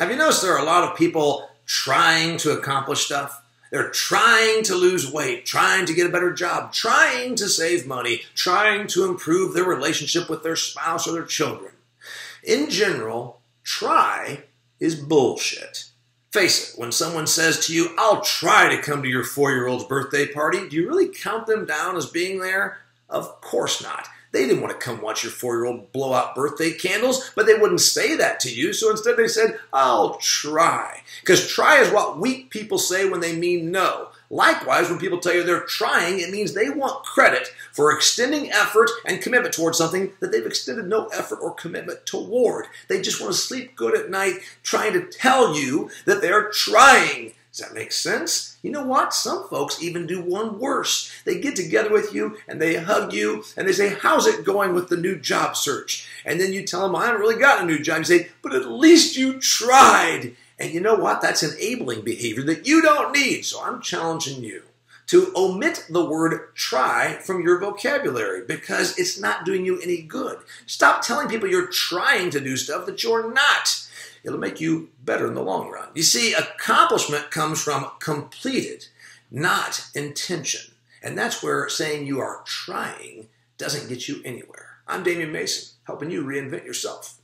Have you noticed there are a lot of people trying to accomplish stuff? They're trying to lose weight, trying to get a better job, trying to save money, trying to improve their relationship with their spouse or their children. In general, try is bullshit. Face it, when someone says to you, I'll try to come to your four year old's birthday party, do you really count them down as being there? Of course not. They didn't want to come watch your four year old blow out birthday candles, but they wouldn't say that to you. So instead, they said, I'll try. Because try is what weak people say when they mean no. Likewise, when people tell you they're trying, it means they want credit for extending effort and commitment towards something that they've extended no effort or commitment toward. They just want to sleep good at night trying to tell you that they're trying. Does that make sense? You know what? Some folks even do one worse. They get together with you and they hug you and they say, How's it going with the new job search? And then you tell them, I haven't really got a new job. You say, But at least you tried. And you know what? That's enabling behavior that you don't need. So I'm challenging you to omit the word try from your vocabulary because it's not doing you any good. Stop telling people you're trying to do stuff that you're not. It'll make you better in the long run. You see, accomplishment comes from completed, not intention. And that's where saying you are trying doesn't get you anywhere. I'm Damian Mason, helping you reinvent yourself.